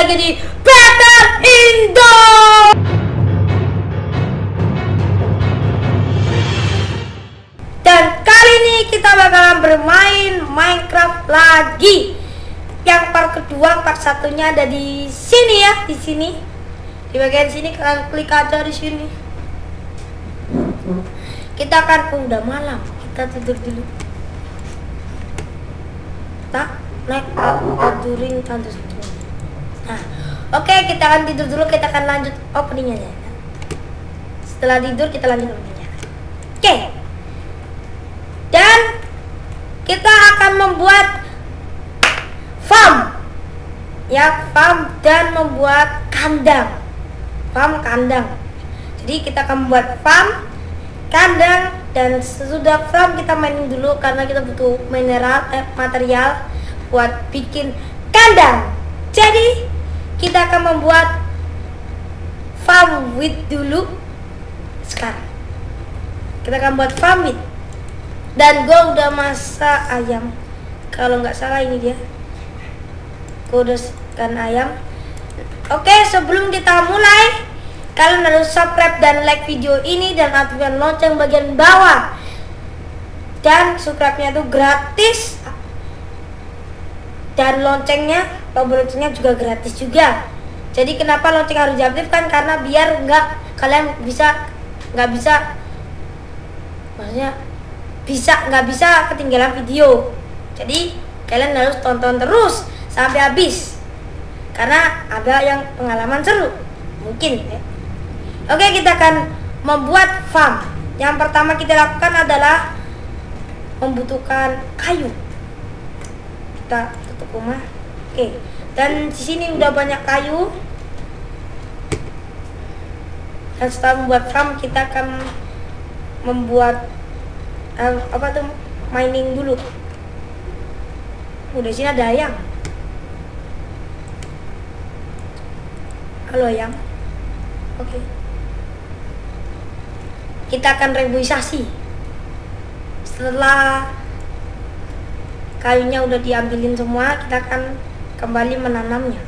lagi di Better Indo. Dan kali ini kita bakalan bermain Minecraft lagi. Yang part kedua, part satunya ada di sini ya, di sini. Di bagian sini kalian klik aja di sini. Kita akan oh, udah malam, kita tidur dulu. Tak naik up during thunderstorm. Nah, oke kita akan tidur dulu, kita akan lanjut openingnya ya. Setelah tidur kita lanjut openingnya. Oke. Dan kita akan membuat farm. Ya, farm dan membuat kandang. Farm kandang. Jadi kita akan membuat farm, kandang dan sesudah farm kita mainin dulu karena kita butuh mineral eh, material buat bikin kandang. Jadi kita akan membuat farm with dulu sekarang. Kita akan buat farm with. Dan gue udah masak ayam. Kalau nggak salah ini dia. Gue ayam. Oke sebelum kita mulai kalian harus subscribe dan like video ini dan aktifkan lonceng bagian bawah. Dan subscribe-nya itu gratis. Dan loncengnya tombol loncengnya juga gratis juga. Jadi kenapa lonceng harus diaktifkan? Karena biar nggak kalian bisa nggak bisa maksudnya bisa nggak bisa ketinggalan video. Jadi kalian harus tonton terus sampai habis. Karena ada yang pengalaman seru. Mungkin ya. oke kita akan membuat farm. Yang pertama kita lakukan adalah membutuhkan kayu. Kita tutup rumah oke dan di sini udah banyak kayu. Dan setelah membuat farm kita akan membuat uh, apa tuh mining dulu. Udah sini ada ayam. Halo ayam. Oke. Kita akan reboisasi. Setelah kayunya udah diambilin semua kita akan kembali menanamnya.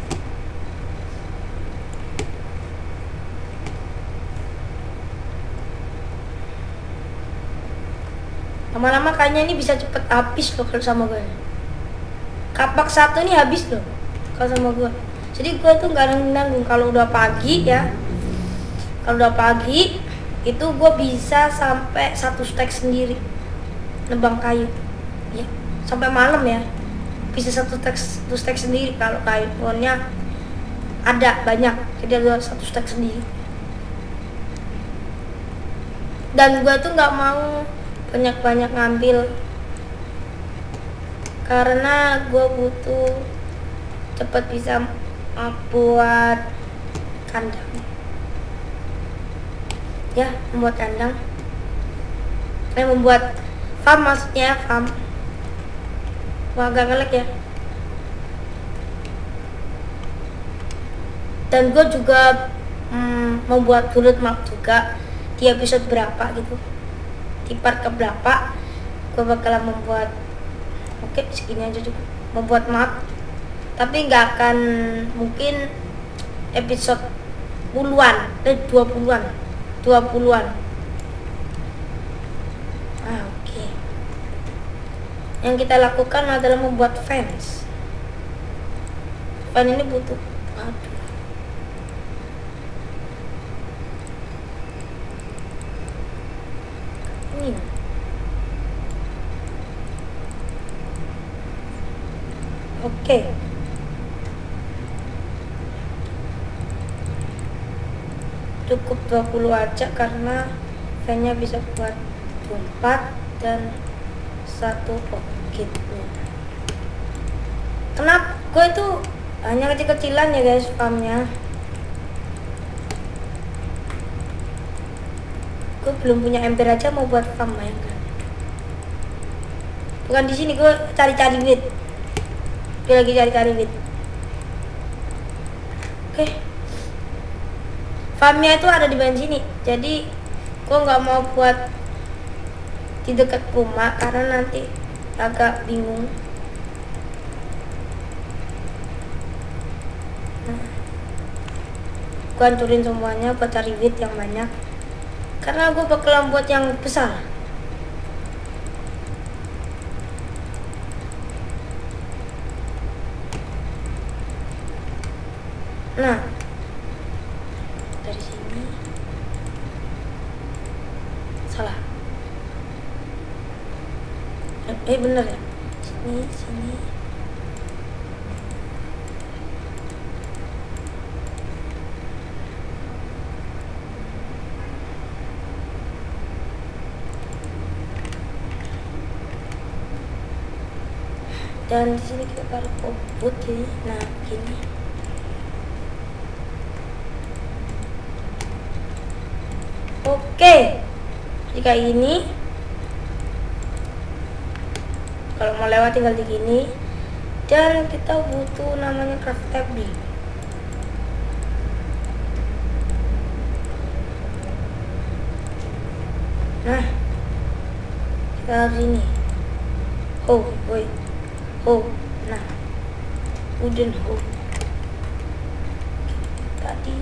Lama-lama kayaknya ini bisa cepet habis loh kalau sama gue. Kapak satu ini habis loh kalau sama gue. Jadi gue tuh nggak nanggung. Kalau udah pagi ya kalau udah pagi itu gue bisa sampai satu stack sendiri nebang kayu. Ya sampai malam ya bisa satu stack satu stack sendiri. Kalau kayu pohonnya ada banyak. Jadi ada satu stack sendiri. Dan gue tuh nggak mau banyak-banyak ngambil. Karena gue butuh cepat bisa buat kandang. Ya membuat kandang. Eh membuat farm maksudnya farm Wah, agak ngelek ya. Dan gue juga mm, membuat bullet map juga di episode berapa gitu. Di part keberapa gue bakalan membuat oke okay, segini aja cukup membuat map tapi nggak akan mungkin episode puluhan eh 20-an 20-an yang kita lakukan adalah membuat fans. Fan ini butuh oke. Cukup 20 aja karena fannya bisa buat 24 dan satu pocketnya. Kenapa? Gue itu hanya kecil-kecilan ya guys farmnya. Gue belum punya ember aja mau buat farm ya kan? Bukan di sini gue cari-cari wheat gue lagi cari-cari wheat oke. Okay. farmnya itu ada di bagian sini. Jadi gue nggak mau buat di dekat rumah karena nanti agak bingung nah. gue hancurin semuanya buat cari wheat yang banyak karena gue bakalan buat yang besar nah dari sini salah eh, bener ya? Sini sini. Dan di sini kita taruh kobut gini nah gini. Oke jika ini kalau mau lewat tinggal di gini. Dan kita butuh namanya craft table. Nah kita harus ini. Oh wait oh nah. Wooden hoe tadi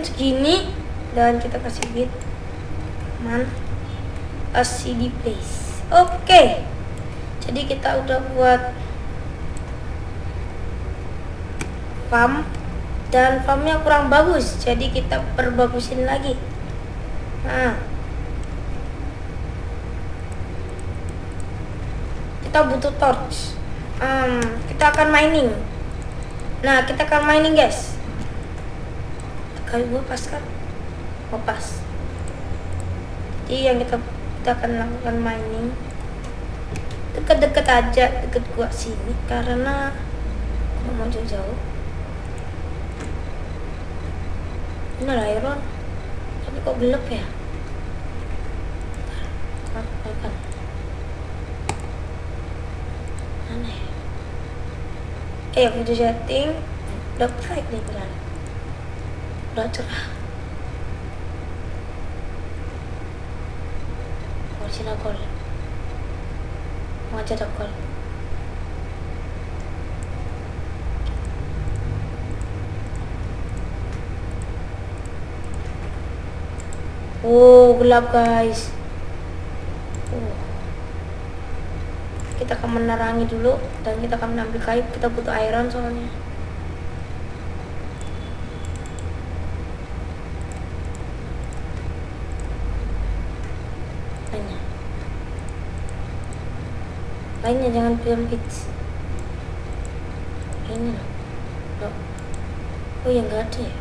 mungkin segini dan kita kasih bit man a cd place. Oke okay. jadi kita udah buat farm dan farmnya kurang bagus jadi kita perbagusin lagi. Nah kita butuh torch. Um, kita akan mining. Nah kita akan mining guys kali gua pas kan oh pas. Jadi yang kita kita akan lakukan mining deket-deket aja deket gua sini karena gua mau jauh-jauh. Ini lah iron. Tapi kok gelap ya? Kan aneh eh video setting udah bright nih benar udah cerah kol mau aja kol Oh, gelap guys. Oh. Kita akan menerangi dulu dan kita akan mengambil kayu. Kita butuh iron soalnya. Lainnya jangan film pitch. Ini loh. Oh, ya enggak ada ya.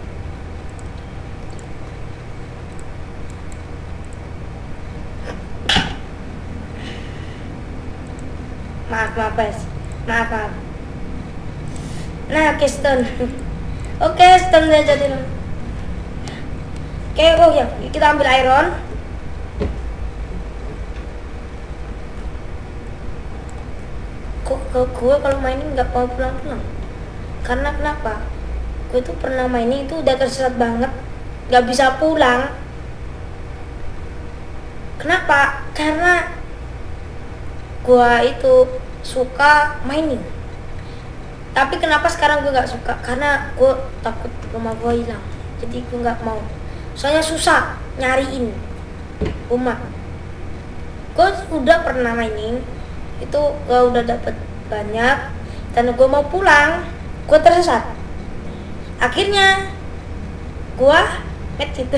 maaf maaf guys maaf maaf. Nah oke stone oke okay, stone udah jadi oke okay, oh ya. Kita ambil iron kok ke gue kalau mainin nggak mau pulang-pulang. Karena kenapa? Gue tuh pernah mainin itu udah tersesat banget nggak bisa pulang. Kenapa? Karena gua itu suka mining tapi kenapa sekarang gue nggak suka? Karena gue takut rumah gue hilang jadi gue nggak mau. Soalnya susah nyariin rumah. Gue udah pernah mining itu gue udah dapet banyak dan gue mau pulang gue tersesat. Akhirnya gue ngecit.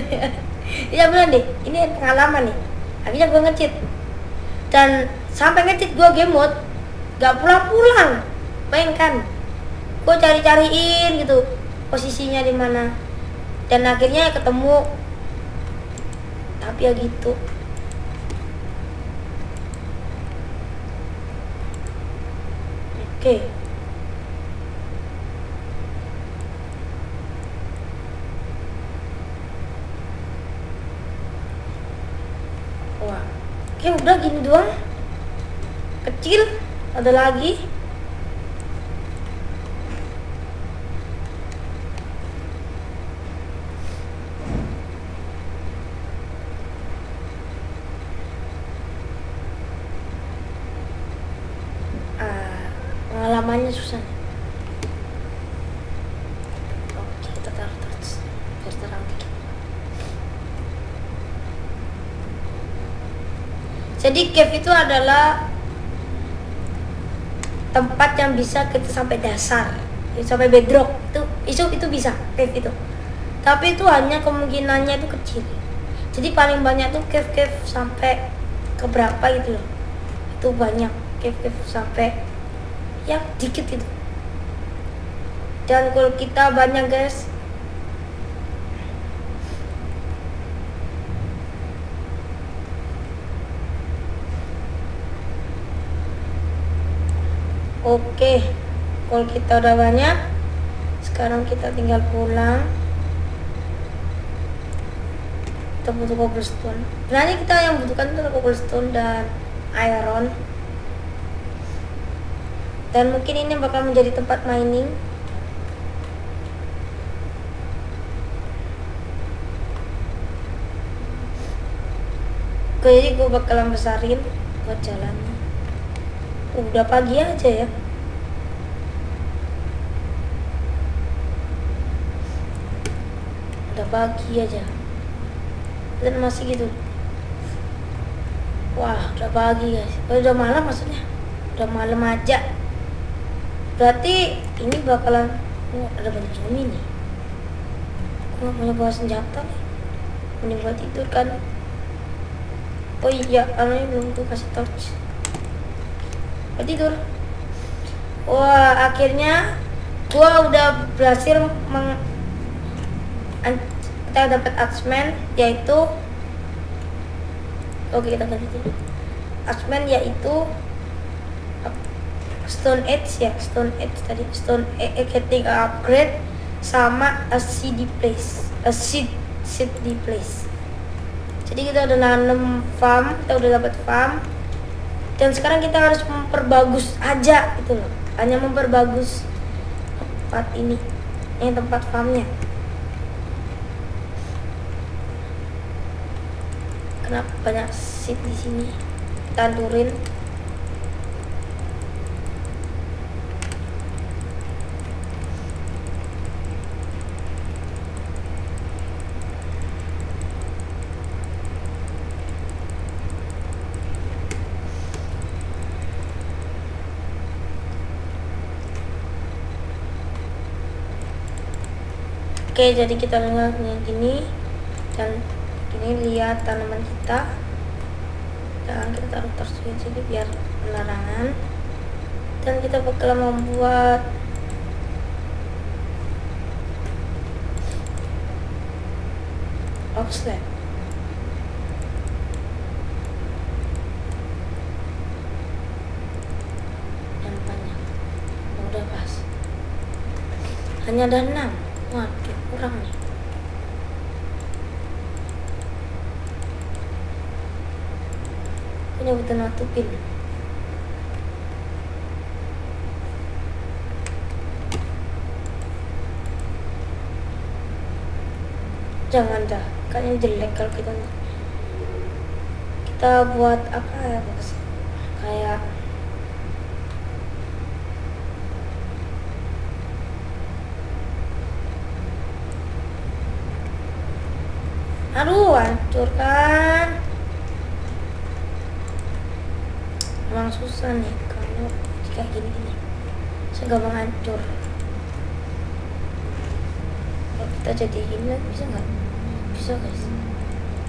Ya bener deh ini pengalaman nih. Akhirnya gue ngecit. Dan sampai ngecit gue game mode gak pulang-pulang. Main kan gue cari-cariin gitu posisinya di mana. Dan akhirnya ketemu tapi ya gitu oke okay. wah oke udah gini doang kecil ada lagi namanya susah nih. Oke, kita taruh terus biar terang dikit. Cave itu adalah tempat yang bisa kita sampai dasar, sampai bedrock itu itu itu bisa cave itu. Tapi itu hanya kemungkinannya itu kecil. Jadi paling banyak tuh cave-cave sampai ke berapa gitu loh. Itu banyak cave-cave sampai ya dikit itu. Dan kalau kita banyak guys Oke, kalau kita udah banyak, sekarang kita tinggal pulang. Kita butuh cobblestone. Sebenarnya kita yang butuhkan itu cobblestone dan iron. Dan mungkin ini bakal menjadi tempat mining. Oke, jadi gue bakalan besarin buat jalannya udah pagi aja ya. Udah pagi aja. Dan masih gitu. Wah udah pagi guys. Oh, udah malam maksudnya? Udah malam aja. Berarti ini bakalan oh, ada banyak zombie nih. Gua punya bawa senjata nih. Mending buat tidur kan. Oh iya ini belum tuh kasih torch tidur. Wah akhirnya gua udah berhasil meng kita dapat achievement yaitu oke kita ganti achievement yaitu Stone Age ya Stone Age tadi. Stone Age getting upgrade sama a seedy place a seed seedy place. Jadi kita udah nanam farm kita udah dapat farm dan sekarang kita harus memperbagus aja gitu loh. Hanya memperbagus tempat ini yang tempat farmnya. Kenapa banyak seat di sini? Kita Oke, jadi kita lihat gini dan ini lihat tanaman kita. Dan kita taruh terus di sini biar penerangan. Dan kita bakal membuat oxlab. Yang banyak. Udah pas. Hanya ada enam. Waduh kurang nih ini butuh nutupin jangan dah kayaknya jelek kalau kita kita buat apa ya kayak aduh hancur kan? Emang susah nih kalau kayak gini-gini. Saya gampang hancur. Kalau kita jadi gini bisa nggak? Bisa guys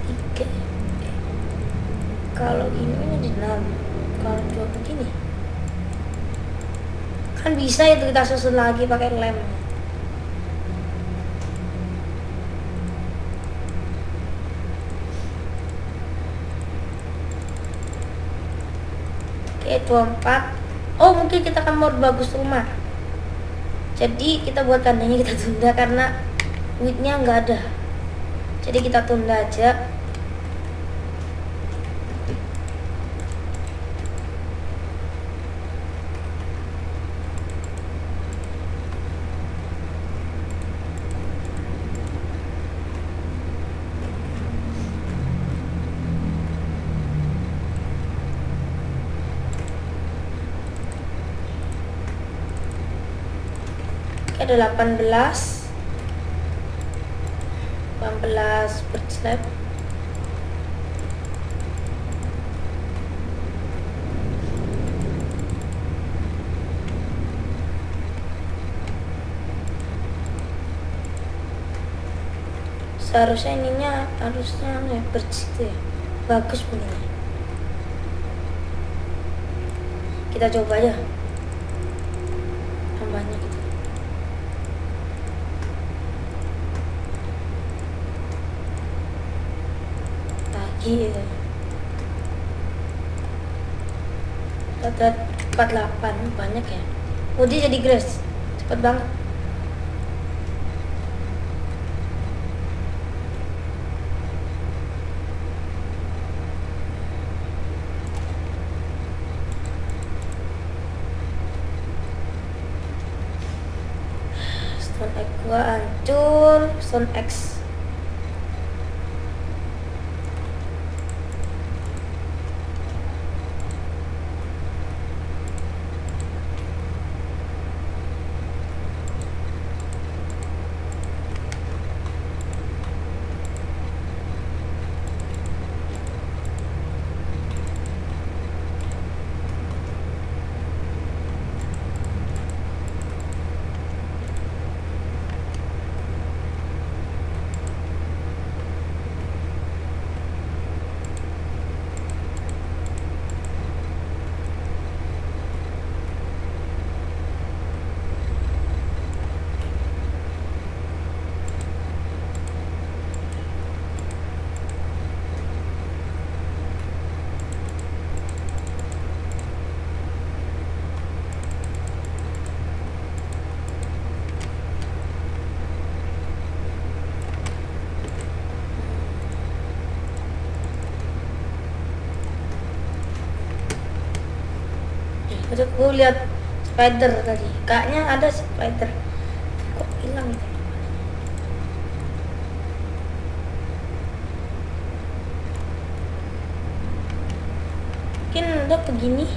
tiga. Kalau gini kan jadi enam. Kalau coba begini. Kan bisa itu kita susun lagi pakai lem Oke, 24. Oh, mungkin kita akan mau bagus rumah. Jadi kita buat kandangnya kita tunda karena duitnya nggak ada. Jadi kita tunda aja. Ada 18 18 bird slab seharusnya ininya harusnya ya bersih ya. Bagus bunyinya. Kita coba aja tambahnya gitu lagi ya dapat 48 banyak ya? Oh dia jadi grass. Cepet banget. Stone X gua hancur. Stone X Ada gue lihat spider tadi. Kayaknya ada spider. Kok hilang itu? Mungkin ada begini.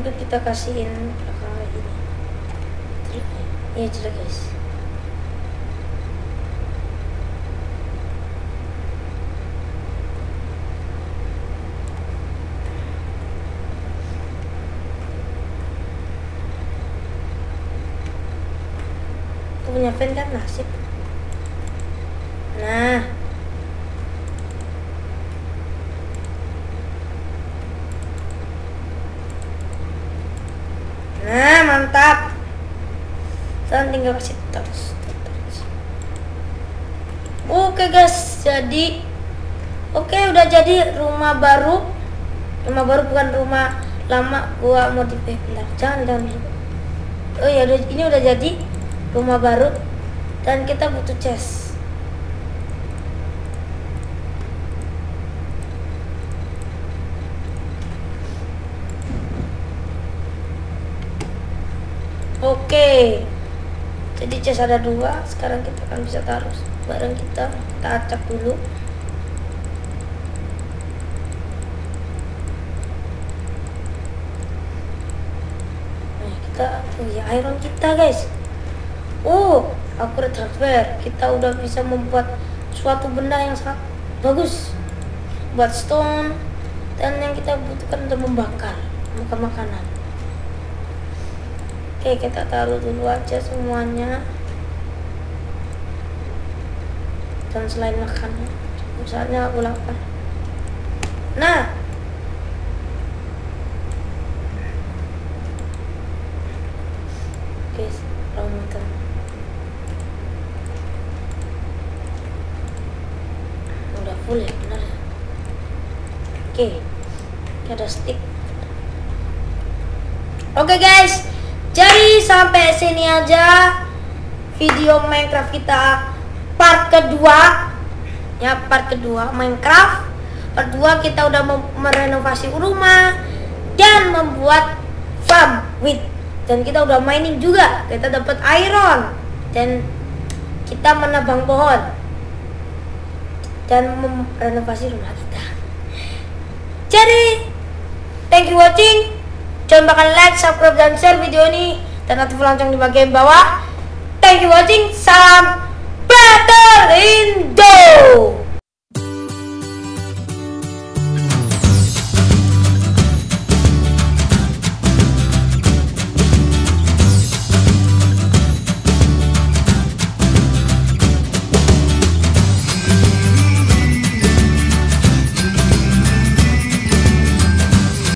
Mungkin kita kasihin belakang ya? iya jelek guys. Punya fan kan? Nasib nah Nah, mantap. Sekarang tinggal kasih terus. terus. Oke guys, jadi Oke, udah jadi rumah baru. Rumah baru bukan rumah lama gua modify bentar. Jangan jangan dulu. Oh ya, ini udah jadi rumah baru dan kita butuh chest. Oke. Jadi chest ada dua. Sekarang kita akan bisa taruh barang kita. Kita acak dulu. Nah, kita oh ya iron kita guys. Oh, accurate hardware. Kita udah bisa membuat suatu benda yang sangat bagus. Buat stone dan yang kita butuhkan untuk membakar makan makanan. Oke, kita taruh dulu aja semuanya. Dan selain makan, misalnya aku lapar. Nah, oke, router. Udah full ya, benar ya? Oke, ini ada stick. Oke guys, jadi sampai sini aja. Video Minecraft kita part kedua. Ya, part kedua Minecraft. Part 2 kita udah merenovasi rumah dan membuat farm with dan kita udah mining juga. Kita dapat iron dan kita menebang pohon dan merenovasi rumah kita. Jadi thank you watching. Jangan lupa like subscribe dan share video ini dan aktif lonceng di bagian bawah thank you watching. Salam Battle Indo